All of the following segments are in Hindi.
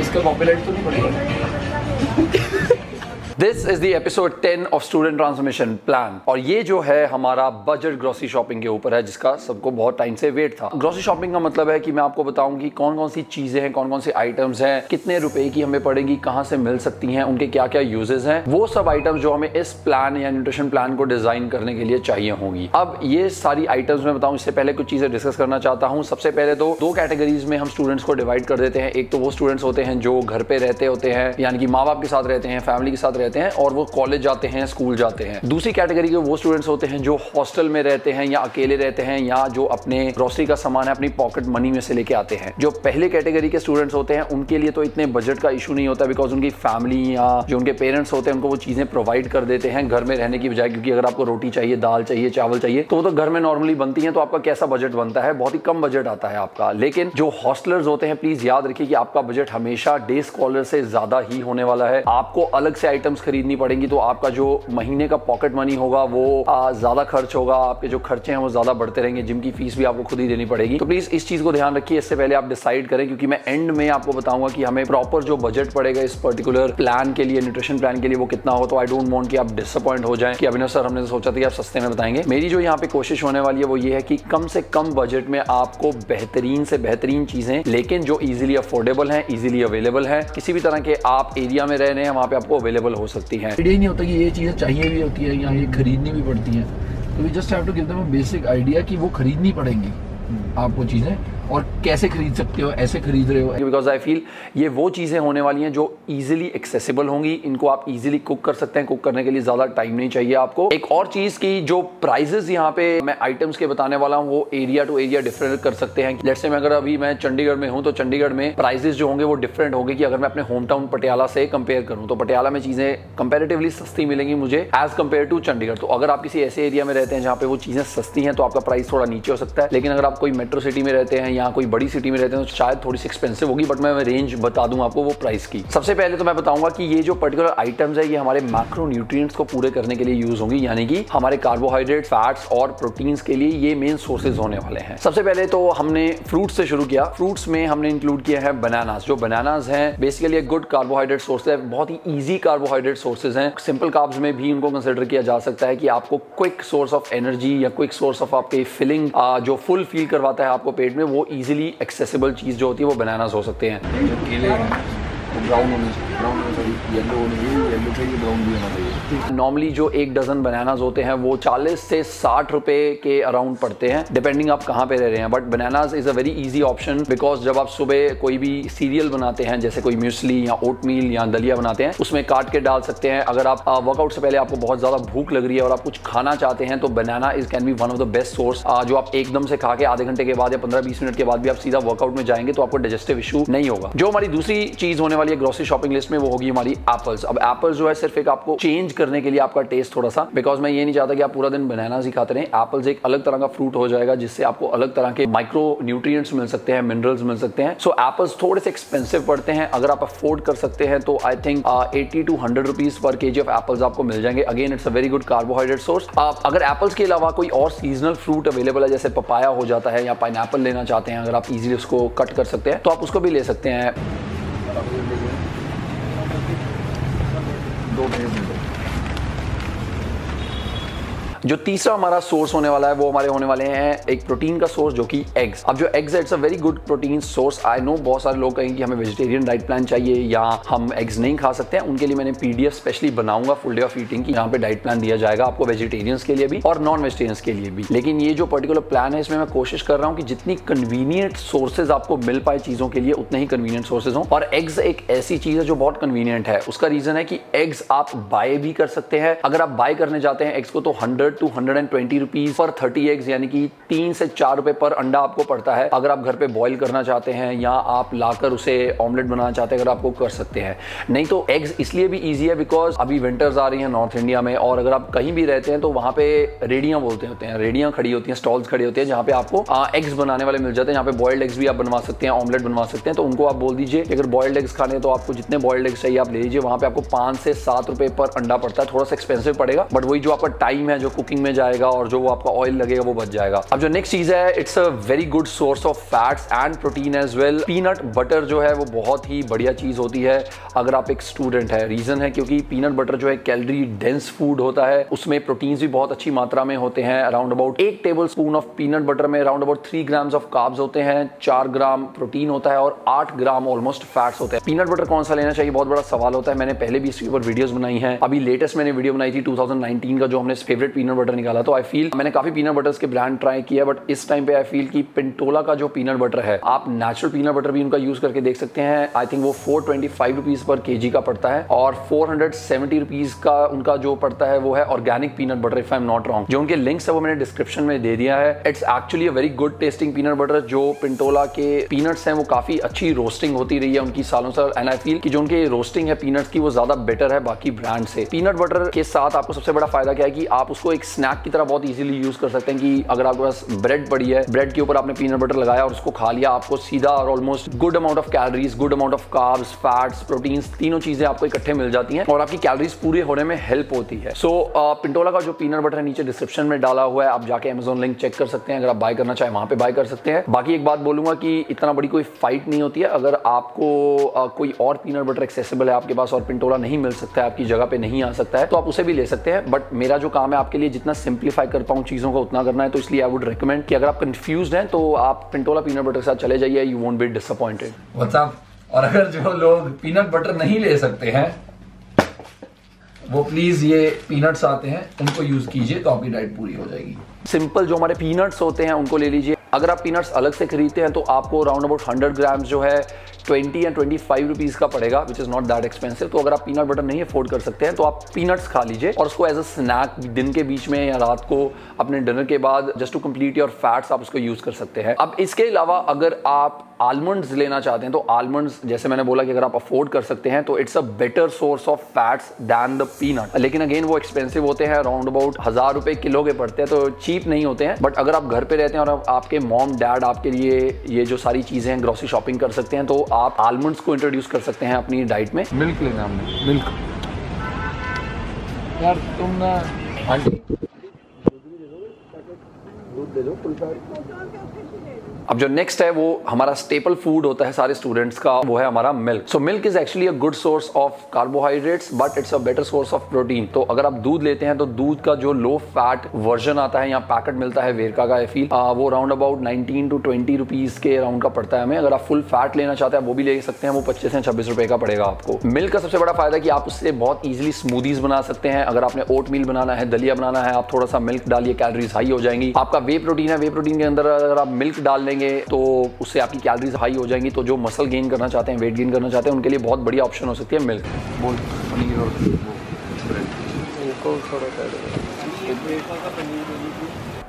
इसका कॉपीराइट तो नहीं पड़ेगा। This is the episode 10 of student transformation plan और ये जो है हमारा बजट ग्रोसरी शॉपिंग के ऊपर है, जिसका सबको बहुत टाइम से वेट था। ग्रोसरी शॉपिंग का मतलब है कि मैं आपको बताऊँ कि कौन कौन सी चीज़ें हैं कौन कौन सी आइटम्स हैं, कितने रुपए की हमें पड़ेगी, कहाँ से मिल सकती हैं, उनके क्या क्या यूजेस हैं। वो सब आइटम्स जो हमें इस प्लान या न्यूट्रिशन प्लान को डिज़ाइन करने के लिए चाहिए होंगी। अब ये सारी आइटम्स मैं बताऊँ, इससे पहले कुछ चीज़ें डिस्कस करना चाहता हूँ। सबसे पहले तो दो कैटेगरीज में हम स्टूडेंट्स को डिवाइड कर देते हैं। एक तो वो स्टूडेंट्स होते हैं जो घर पे रहते होते हैं, यानी कि माँ बाप के साथ रहते हैं फैमिली के साथ रहते हैं और वो कॉलेज जाते हैं स्कूल जाते हैं। दूसरी कैटेगरी के वो स्टूडेंट्स होते हैं जो हॉस्टल में रहते हैं या अकेले रहते हैं या जो अपने ग्रोसरी का सामान है, अपनी पॉकेट मनी में से लेके आते हैं। जो पहले कैटेगरी के स्टूडेंट्स होते हैं, उनके लिए तो इतने बजट का इशू नहीं होता बिकॉज़ उनकी फैमिली या जो उनके पेरेंट्स होते हैं, उनको वो चीज़ें प्रोवाइड कर देते हैं घर में रहने की बजाय। क्योंकि अगर आपको रोटी चाहिए, दाल चाहिए, चावल चाहिए तो वो तो घर में नॉर्मली बनती है तो आपका कैसा बजट बनता है? बहुत ही कम बजट आता है आपका। लेकिन जो हॉस्टलर्स होते हैं प्लीज़ याद रखिए कि आपका बजट हमेशा डे स्कॉलर से ज़्यादा ही होने वाला है। आपको अलग से आइटम्स खरीदनी पड़ेंगी तो आपका जो महीने का पॉकेट मनी होगा, वो ज़्यादा खर्च होगा, आपके जो खर्चे हैं वो ज़्यादा बढ़ते रहेंगे जिम की फ़ीस भी आपको खुद ही देनी पड़ेगी। तो प्लीज़ इस चीज़ को ध्यान रखिए, इससे पहले आप डिसाइड करें, क्योंकि मैं एंड में आपको बताऊँगा कि हमें प्रॉपर जो बजट पड़ेगा इस पर्टिकुलर प्लान के लिए न्यूट्रिशन प्लान के लिए, वो कितना हो तो आई डोंट वॉन्ट कि आप डिसअपॉइंट हो जाए, कि अभिनव सर हमने तो सोचा था कि आप सस्ते में बताएँगे। मेरी जो यहाँ पे कोशिश होने वाली है, वो ये है कि कम से कम बजट में आपको बेहतरीन से बेहतरीन चीज़ें, लेकिन जो इजिली अफोर्डेबल है इजिली अवेलेबल है, किसी भी तरह के आप एरिया में रह रहे हैं, वहाँ पे आपको अवेलेबल हो सकती है। आइडिया नहीं होता कि ये चीज़ें चाहिए भी होती है या ये खरीदनी भी पड़ती है। तो we just have to give them basic idea कि वो खरीदनी पड़ेंगी। हम्म। आपको चीज़ें और कैसे खरीद सकते हो, ऐसे खरीद रहे हो? बिकॉज़ आई फील ये वो चीज़ें होने वाली हैं जो इजीली एक्सेसिबल होंगी। इनको आप इजीली कुक कर सकते हैं। कुक करने के लिए ज़्यादा टाइम नहीं चाहिए आपको। एक और चीज़ की जो प्राइजेस यहाँ पे मैं आइटम्स के बताने वाला हूँ, वो एरिया टू एरिया डिफरेंट कर सकते हैं। लेट से मैं अगर अभी मैं चंडीगढ़ में हूँ तो चंडीगढ़ में प्राइजेस जो होंगे वो डिफरेंट होंगे कि अगर मैं अपने होम टाउन पटियाला से कंपेयर करूँ तो पटियाला में चीज़ें कंपेरेटिवली सस्ती मिलेंगी मुझे एज कंपेयर टू चंडीगढ़। तो अगर आप किसी ऐसे एरिया में रहते हैं जहाँ पे वो चीज़ें सस्ती हैं तो आपका प्राइस थोड़ा नीचे हो सकता है। लेकिन अगर आप कोई मेट्रो सिटी में रहते हैं या कोई बड़ी सिटी में रहते हैं तो शायद थोड़ी सी एक्सपेंसिव होगी बट मैं रेंज बता दूँ आपको वो प्राइस की। सबसे पहले तो मैं बताऊँगा कि ये जो पर्टिकुलर आइटम्स है, ये हमारे मैक्रो न्यूट्रिएंट्स को पूरे करने के लिए यूज़ होंगी, यानी कि हमारे कार्बोहाइड्रेट फैट्स और प्रोटीन्स के लिए ये मेन सोर्सेज होने वाले हैं। सबसे पहले तो हमने फ्रूट से शुरू किया। फ्रूट्स में हमने इंक्लूड किया है बनानास जो बनानास हैं बेसिकली गुड कार्बोहाइड्रेट सोर्स है। बहुत ही ईजी कार्बोहाइड्रेट सोर्सेज हैं। सिंपल कार्ब्स में भी उनको कंसिडर किया जा सकता है कि आपको क्विक सोर्स ऑफ़ एनर्जी या क्विक सोर्स ऑफ़ आपके फिलिंग जो फुल फील करवाता है आपको पेट में, वो इजिली एक्सेसिबल चीज़ जो होती है, वो बनाना हो सकते हैं। जो केले हैं ब्राउन होने ब्राउन येलो ब्राउन भी होना चाहिए नॉर्मली जो एक डजन बनानाज होते हैं, वो 40 से 60 रुपए के अराउंड पड़ते हैं डिपेंडिंग आप कहाँ पे रह रहे हैं। But bananas is a very easy option because जब आप सुबह कोई भी सीरियल बनाते हैं, जैसे कोई म्यूसली या ओटमील या दलिया बनाते हैं, उसमें काट के डाल सकते हैं। अगर आप वर्कआउट से पहले आपको बहुत ज़्यादा भूख लग रही है और आप कुछ खाना चाहते हैं तो banana is can be one of the best source जो आप एकदम से खा के आधे घंटे के बाद या पंद्रह बीस मिनट के बाद भी आप सीधा वर्कआउट में जाएँगे तो आपको डाइजेस्टिव इशू नहीं होगा। जो हमारी दूसरी चीज़ होने वाली है ग्रोसरी शॉपिंग लिस्ट में, वो होगी हमारी एप्पल्स अब एप्पल्स जो है सिर्फ़ एक आपको चेंज करने के लिए आपका टेस्ट थोड़ा सा बिकॉज़ मैं ये नहीं चाहता कि आप पूरा दिन बनाना ही खाते रहे। एप्पल्स एक अलग तरह का फ्रूट हो जाएगा, जिससे आपको अलग तरह के माइक्रो न्यूट्रिएंट्स मिल सकते हैं मिनरल्स मिल सकते हैं। सो एप्पल्स थोड़े से एक्सपेंसिव पड़ते हैं, अगर आप अफोर्ड कर सकते हैं तो I think eighty to hundred rupees per के ऑफ़ एप्पल्स आपको मिल जाएँगे। Again it's a very good carbohydrate source आप अगर एप्पल्स के अलावा कोई और सीजनल फ्रूट अवेलेबल है, जैसे पपाया हो जाता है या पाइन लेना चाहते हैं, अगर आप इजीली उसको कट कर सकते हैं तो आप उसको भी ले सकते हैं। दो भेज जो तीसरा हमारा सोर्स होने वाला है, वो हमारे होने वाले हैं एक प्रोटीन का सोर्स जो कि एग्स अब जो eggs it's a very good protein source I know बहुत सारे लोग कहेंगे कि हमें वेजिटेरियन डाइट प्लान चाहिए या हम एग्स नहीं खा सकते हैं. उनके लिए मैंने पीडीएफ स्पेशली बनाऊँगा फुल डे ऑफ़ ईटिंग की. यहाँ पे डाइट प्लान दिया जाएगा आपको वेजिटेरियंस के लिए भी और नॉन वेजिटेरियंस के लिए भी. लेकिन ये जो पर्टिकुलर प्लान है, इसमें मैं कोशिश कर रहा हूँ कि जितनी कन्वीनियंट सोर्सेज आपको मिल पाए चीज़ों के लिए, उतने ही कन्वीनियंट सोर्सेज हो. और एग्स एक ऐसी चीज़ है जो बहुत कन्वीनियंट है. उसका रीजन है कि एग्स आप बाय भी कर सकते हैं. अगर आप बाय करने जाते हैं एग्स को तो hundred to hundred and twenty rupees per thirty eggs यानी कि तीन से चार रुपए पर अंडा आपको पड़ता है, अगर आप घर पे बॉईल करना चाहते हैं या आप लाकर उसे ऑमलेट बनाना चाहते हैं, अगर आपको कर सकते हैं। नहीं तो एग्स इसलिए भी ईजी है बिकॉज़ अभी विंटर्स आ रही हैं नॉर्थ इंडिया में और अगर आप कहीं भी रहते हैं तो वहाँ पे रेडियाँ बोलते होते हैं, रेडियाँ खड़ी होती हैं स्टॉल्स खड़ी होती हैं जहाँ पे आपको एग्स बनाने वाले मिल जाते हैं यहाँ पे बॉइल्ड एग्स भी आप बनवा सकते हैं ऑमलेट बनवा सकते हैं तो उनको आप बोल दीजिए अगर बॉइल्ड एग्स खाने तो आपको जितने बॉइल्ड एग्स चाहिए आप ले लीजिए, वहाँ पे आपको पाँच से सात रुपए पर अंडा पड़ता है, थोड़ा सा एक्सपेंसिव पड़ेगा बट वही जो आपका टाइम है, जो कुकिंग में जाएगा और जो वो आपका ऑयल लगेगा, वो बच जाएगा। अब जो नेक्स्ट चीज़ है it's a very good source of fats and protein as well peanut butter जो है, वो बहुत ही बढ़िया चीज़ होती है, अगर आप एक स्टूडेंट है। रीजन है क्योंकि पीनट बटर जो है कैलोरी डेंस फ़ूड होता है। उसमें प्रोटीन भी बहुत अच्छी मात्रा में होते हैं। अराउंड अबाउट एक tablespoon of peanut butter में around about three grams of carbs होते हैं। चार ग्राम प्रोटीन होता है और आठ ग्राम ऑलमोस्ट फैट्स होते हैं। पीनट बटर कौन सा लेना चाहिए? बहुत बड़ा सवाल होता है। मैंने पहले भी इसके ऊपर वीडियोस बनाई हैं। अभी लेटेस्ट मैंने वीडियो बनाई थी 2019 का, जो हमने फेवरेट पीनट बटर निकाला। तो आई फील मैंने काफ़ी पीनट बटर्स के ब्रांड ट्राई किया बट इस टाइम पे आई फील की पिंटोला का जो पीनट बटर है, आप नेचुरल पीनट बटर भी उनका यूज़ करके देख सकते हैं। आई थिंक वो four twenty five rupees per KG का पड़ता है और फोर हंड्रेड सेवेंटी रुपीज़ का उनका जो पड़ता है वो है organic peanut butter if I am not wrong जो उनके लिंक्स है वो मैंने डिस्क्रिप्शन में दे दिया है। It's actually a very good tasting peanut butter जो पिंटोला के पीनट्स हैं वो काफ़ी अच्छी रोस्टिंग होती रही है उनकी सालों से। एंड आई फील कि जो उनके रोस्टिंग है पीनट्स की वो ज़्यादा बेटर है बाकी ब्रांड से। पीनट बटर के साथ आपको सबसे बड़ा फ़ायदा क्या है कि आप उसको एक स्नैक की तरह बहुत इजीली यूज़ कर सकते हैं कि अगर आपके पास ब्रेड पड़ी है ब्रेड के ऊपर आपने पीनट बटर लगाया और उसको खा लिया आपको सीधा और almost good amount of calories good amount of carbs fats protein तीनों चीज़ें आपको इकट्ठे मिल जाती हैं और आपकी कैलोरीज पूरे होने में हेल्प होती है। सो so, पिंटोला का जो पीनट बटर है नीचे डिस्क्रिप्शन में डाला हुआ है आप जाके अमेजोन लिंक चेक कर सकते हैं अगर आप बाय करना चाहे वहाँ पे बाय कर सकते हैं। बाकी एक बात बोलूँगा कि इतना बड़ी कोई फाइट नहीं होती है अगर आपको कोई और पीनट बटर एक्सेसिबल है आपके पास और पिंटोला नहीं मिल सकता है आपकी जगह पे नहीं आ सकता है तो आप उसे भी ले सकते हैं बट मेरा जो काम है आपके लिए जितना सिंप्लीफाई कर पाऊँ चीज़ों को उतना करना है तो इसलिए आई वुड रिकमेंड कि अगर आप कंफ्यूज हैं तो आप पिंटोला पीनट बटर के साथ चले जाइए you won't be disappointed what's up और अगर जो लोग पीनट बटर नहीं ले सकते हैं वो प्लीज़ ये पीनट्स आते हैं उनको यूज़ कीजिए तो आपकी डाइट पूरी हो जाएगी। सिंपल जो हमारे पीनट्स होते हैं उनको ले लीजिए। अगर आप पीनट्स अलग से खरीदते हैं तो आपको राउंड अबाउट हंड्रेड ग्राम्स जो है ट्वेंटी या ट्वेंटी फाइव रुपीज़ का पड़ेगा which is not that expensive तो अगर आप पीनट बटर नहीं अफोर्ड कर सकते हैं तो आप पीनट्स खा लीजिए और उसको एज अ स्नैक दिन के बीच में या रात को अपने डिनर के बाद just to complete your fats आप उसको यूज़ कर सकते हैं। अब इसके अलावा अगर आप आलमंड्स लेना चाहते हैं तो आलमंड्स जैसे मैंने बोला कि अगर आप अफोर्ड कर सकते हैं तो it's a better source of fats than the peanut लेकिन अगेन वो एक्सपेंसिव होते हैं अराउंड अबाउट हज़ार रुपए किलो के पड़ते हैं तो चीप नहीं होते हैं। बट अगर आप घर पे रहते हैं और आपके मॉम डैड आपके लिए ये जो सारी चीज़ें हैं ग्रोसरी शॉपिंग कर सकते हैं तो आप आलमंड्स को इंट्रोड्यूस कर सकते हैं अपनी डाइट में। मिल्क लेना हमने मिल्क यार, तुम ना आंटी दूध अब जो नेक्स्ट है वो हमारा स्टेपल फ़ूड होता है सारे स्टूडेंट्स का, वो है हमारा milk so milk is actually a good source of carbohydrates but it's a better source of protein तो अगर आप दूध लेते हैं तो दूध का जो लो फैट वर्जन आता है, यहाँ पैकेट मिलता है वेरका का आई फील वो round about nineteen to twenty rupees के अराउंड का पड़ता है हमें. अगर आप फुल फैट लेना चाहते हैं वो भी ले सकते हैं, वो पच्चीस से छब्बीस रुपए का पड़ेगा आपको. मिल्क का सबसे बड़ा फ़ायदा कि आप उससे बहुत ईजिली स्मूदीज बना सकते हैं. अगर आपने ओट मील बनाना है, दलिया बनाना है, आप थोड़ा सा मिल्क डालिए कैलोरीज हाई हो जाएँगी. आपका वे प्रोटीन है वे प्रोटीन के अंदर अगर आप मिल्क डाल देंगे तो उससे आपकी कैलरीज हाई हो जाएँगी। तो जो मसल गेन करना चाहते हैं वेट गेन करना चाहते हैं, उनके लिए बहुत बढ़िया ऑप्शन हो सकती है मिल्क बोल, पनीर और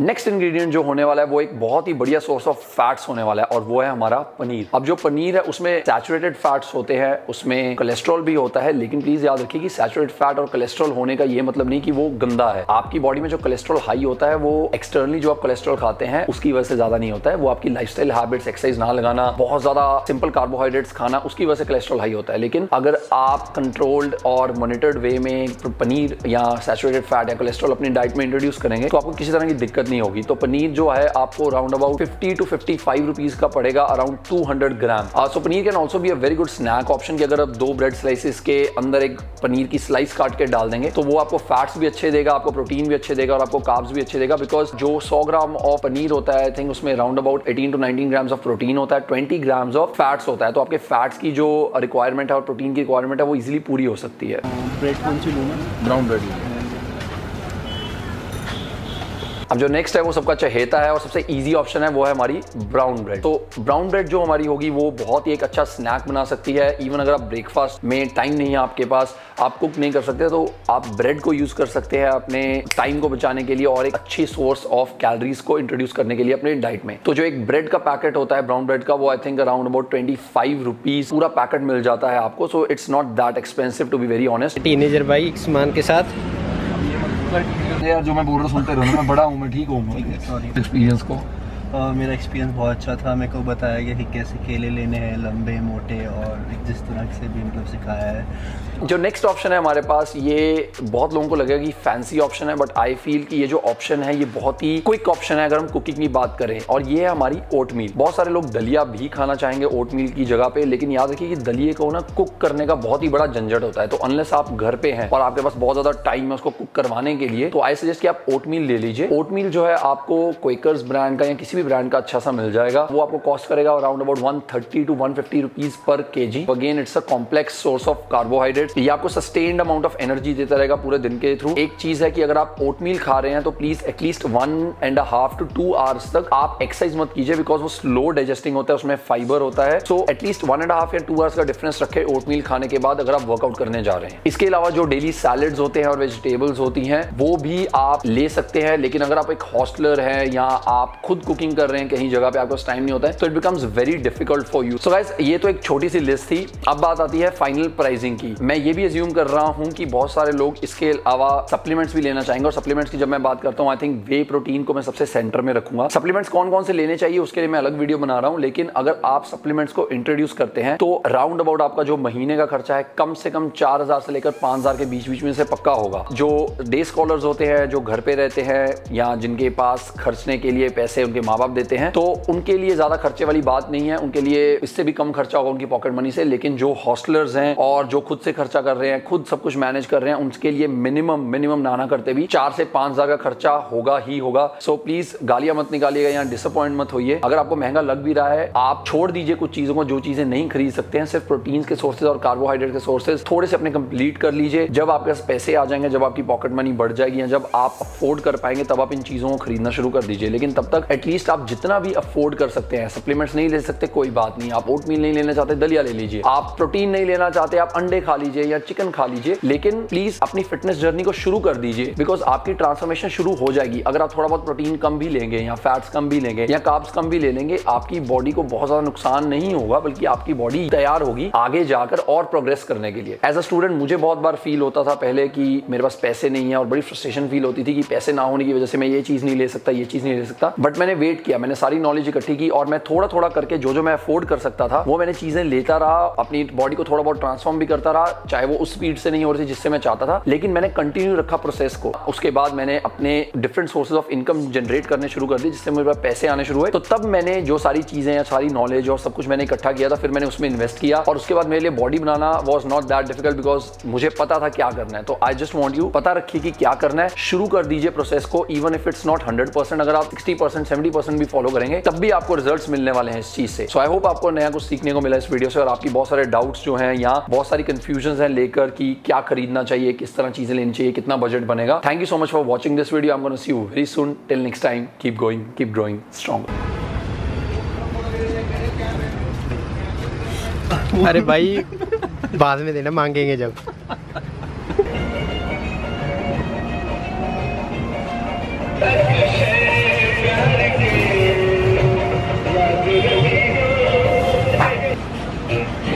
नेक्स्ट इंग्रेडिएंट जो होने वाला है, वो एक बहुत ही बढ़िया सोर्स ऑफ़ फैट्स होने वाला है और वो है हमारा पनीर। अब जो पनीर है, उसमें सैचुरेटेड फैट्स होते हैं, उसमें कोलेस्ट्रॉल भी होता है, लेकिन प्लीज़ याद रखिए कि सैचुरेटेड फैट और कोलेस्ट्रॉल होने का ये मतलब नहीं कि वो गंदा है। आपकी बॉडी में जो कोलेस्ट्रॉल हाई होता है, वो एक्सटर्नली जो आप कोलेस्ट्रॉल खाते हैं, उसकी वजह से ज़्यादा नहीं होता है। वो आपकी लाइफ हैबिट्स एक्सरसाइज ना लगाना, बहुत ज़्यादा सिंपल कार्बोहाइड्रेट्स खाना, उसकी वजह से कोलेस्ट्रॉल हाई होता है। लेकिन अगर आप कंट्रोल्ड और मॉनिटर्ड वे में पनीर या सैचुरेटेड फैट या कोलेस्ट्रॉल अपनी डाइट में इंट्रोड्यूस करेंगे तो आपको किसी तरह की दिक्कत नहीं होगी। तो पनीर जो है आपको अराउंड अबाउट 50 टू 55 रुपीस का पड़ेगा around 200 gram so paneer can also be a very good snack option कि अगर आप दो ब्रेड स्लाइसिस के अंदर एक पनीर की स्लाइस काट के डाल देंगे तो वो आपको फैट्स भी अच्छे देगा आपको प्रोटीन भी अच्छे देगा और आपको काब्स भी अच्छे देगा बिकॉज़ जो 100 ग्राम ऑफ़ पनीर होता है आई थिंक उसमें around about 18 to 19 grams of protein होता है 20 ग्राम्स ऑफ़ फैट्स होता है। तो आपके फैट्स की जो रिक्वायरमेंट है और प्रोटीन की रिक्वायरमेंट है वो इजिली पूरी हो सकती है। ब्रेड कौन सी ब्राउन ब्रेड अब जो नेक्स्ट है वो सबका चहेता है और सबसे इजी ऑप्शन है वो है हमारी brown bread so brown bread जो हमारी होगी वो बहुत ही एक अच्छा स्नैक बना सकती है इवन अगर आप ब्रेकफास्ट में टाइम नहीं है आपके पास, आप कुक नहीं कर सकते तो आप ब्रेड को यूज़ कर सकते हैं अपने टाइम को बचाने के लिए और एक अच्छी सोर्स ऑफ़ कैलोरीज को इंट्रोड्यूस करने के लिए अपने डाइट में. तो जो एक ब्रेड का पैकेट होता है ब्राउन ब्रेड का, वो I think around about twenty five rupees पूरा पैकेट मिल जाता है आपको. So it's not that expensive to be very honest teenager भाई के साथ यार जो मैं बोल रहा सुनते रहो मैं बड़ा हूँ मैं ठीक हूँ। सॉरी एक्सपीरियंस को। Uh, मेरा एक्सपीरियंस बहुत अच्छा था। मेरे को बताया गया कि कैसे केले लेने हैं लंबे मोटे और जिस तरह से भी मतलब सिखाया है। जो नेक्स्ट ऑप्शन है हमारे पास, ये बहुत लोगों को लगेगा कि फैंसी ऑप्शन है बट आई फील कि ये जो ऑप्शन है, ये बहुत ही क्विक ऑप्शन है अगर हम कुकिंग की बात करें। और ये है हमारी ओट मील बहुत सारे लोग दलिया भी खाना चाहेंगे ओट मील की जगह पे, लेकिन याद रखिए कि दलिए को ना कुक करने का बहुत ही बड़ा झंझट होता है। तो अनलेस आप घर पे हैं और आपके पास बहुत ज़्यादा टाइम है उसको कुक करवाने के लिए तो आई सजेस्ट कि आप ओट मील ले लीजिए। ओट मील जो है आपको क्वेकर्स ब्रांड का या किसी भी ब्रांड का अच्छा सा मिल जाएगा। वो आपको कॉस्ट करेगा around about one two one fifty पर के again it's a complex source of carbohydrate ये आपको सस्टेन्ड अमाउंट ऑफ़ एनर्जी देता रहेगा पूरे दिन के थ्रू एक चीज़ है कि अगर आप ओटमील खा रहे हैं तो please at least one and half to two hours तक आप एक्सरसाइज मत कीजिए बिकॉज़ वो स्लो डाइजेस्टिंग होता है, उसमें फाइबर होता है. So at least one and half या टू आवर्स का डिफरेंस रखे ओटमील खाने के बाद अगर आप वर्कआउट करने जा रहे हैं. इसके अलावा जो डेली सैलड्स होते हैं और वेजिटेबल्स होती हैं, वो भी आप ले सकते हैं. लेकिन अगर आप एक हॉस्टलर है या आप खुद कुकिंग कर रहे हैं कहीं जगह पे, आपको टाइम नहीं होता है तो it becomes very difficult for you so guys ये तो एक छोटी सी लिस्ट थी. अब बात आती है फाइनल प्राइसिंग की. मैं ये भी एज्यूम कर रहा हूँ कि बहुत सारे लोग इसके अलावा सप्लीमेंट्स भी लेना चाहेंगे। और सप्लीमेंट्स की जब मैं बात करता हूँ आई थिंक वे प्रोटीन को मैं सबसे सेंटर में रखूँगा। सप्लीमेंट्स कौन कौन से लेने चाहिए, उसके लिए मैं अलग वीडियो बना रहा हूँ। लेकिन अगर आप सप्लीमेंट्स को इंट्रोड्यूस करते हैं तो राउंड अबाउट आपका जो महीने का खर्चा है, कम से कम चार हज़ार से लेकर पाँच के बीच बीच में से पक्का होगा। जो डे स्कॉलर्स होते हैं, जो घर पे रहते हैं, या जिनके पास खर्चने के लिए पैसे उनके माँ बाप देते हैं तो उनके लिए ज़्यादा खर्चे वाली बात नहीं है। उनके लिए इससे भी कम खर्चा होगा उनकी पॉकेट मनी से। लेकिन जो हॉस्टलर्स हैं और जो खुद से खर्चा कर रहे हैं, खुद सब कुछ मैनेज कर रहे हैं, उनके लिए मिनिमम मिनिमम नाना करते भी चार से पाँच हज़ार का खर्चा होगा ही होगा। सो प्लीज़ गालियाँ मत निकालिएगा या डिसअपॉइंट मत होइए। अगर आपको महँगा लग भी रहा है, आप छोड़ दीजिए कुछ चीज़ों को, जो चीज़ें नहीं खरीद सकते हैं, सिर्फ़ प्रोटीन के सोर्सेज और कार्बोहाइड्रेट के सोर्सेज थोड़े से अपने कंप्लीट कर लीजिए। जब आपके पास पैसे आ जाएँगे, जब आपकी पॉकेट मनी बढ़ जाएगी या जब आप अफोर्ड कर पाएँगे, तब आप इन चीज़ों को खरीदना शुरू कर दीजिए। लेकिन तब तक एटलीस्ट आप जितना भी अफोर्ड कर सकते हैं सप्लीमेंट्स नहीं ले सकते, कोई बात नहीं। आप ओट मील नहीं लेना चाहते, दलिया ले लीजिए। आप प्रोटीन नहीं लेना चाहते, आप अंडे खा लीजिए। या चिकन खा लीजिए, लेकिन प्लीज़ अपनी फिटनेस जर्नी को शुरू कर दीजिए बिकॉज़ आपकी ट्रांसफॉर्मेशन शुरू हो जाएगी। अगर आप थोड़ा बहुत प्रोटीन कम भी लेंगे, या फैट्स कम भी लेंगे, या कार्ब्स कम भी ले लेंगे, आपकी बॉडी को बहुत ज़्यादा नुकसान नहीं होगा, बल्कि आपकी बॉडी तैयार होगी आगे जाकर और प्रोग्रेस करने के लिए। एज अ स्टूडेंट मुझे बहुत बार फील होता था पहले कि मेरे पास पैसे नहीं है, और बड़ी फ्रस्ट्रेशन फील होती थी कि पैसे ना होने की वजह से मैं ये चीज़ नहीं ले सकता, ये चीज़ नहीं ले सकता। बट मैंने वेट किया, मैंने सारी नॉलेज इकट्ठी की, और मैं थोड़ा थोड़ा करके जो जो मैं अफोर्ड कर सकता था, वो मैंने चीज़ें लेता रहा, अपनी बॉडी को थोड़ा बहुत ट्रांसफॉर्म भी करता रहा चाहे वो उस स्पीड से नहीं हो रही थी जिससे मैं चाहता था, लेकिन मैंने कंटिन्यू रखा प्रोसेस को। उसके बाद मैंने अपने different sources of income generate करने शुरू कर दी जिससे मेरे पास आने शुरू हुए। तो तब मैंने जो सारी चीज़ें या सारी नॉलेज और सब कुछ मैंने इकट्ठा किया था, फिर मैंने उसमें इन्वेस्ट किया। और उसके बाद मेरे लिए body banana was not that difficult because मुझे पता था क्या करना है। तो आई जस्ट वॉन्ट यू पता रखिए कि क्या करना है। शुरू कर दीजिए प्रोसेस को even if it's not hundred percent अगर आप सिक्सटी परसेंट सेवेंटी परसेंट भी फॉलो करेंगे, तब भी आपको रिज़ल्ट मिलने वाले हैं इस चीज़ से। सो आई होप आपको नया कुछ सीखने को मिला इस वीडियो से। और आपकी बहुत सारे डाउट्स जो है या बहुत सारी कंफ्यूजन हैं लेकर कि क्या खरीदना चाहिए किस तरह चीज़ें लेनी चाहिए कितना बजट बनेगा। Thank you so much for watching this video I am gonna see you very soon till next time keep going keep growing strong अरे भाई बाद में देना मांगेंगे जब।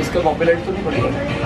इसका कॉपीराइट तो नहीं पड़ेगा।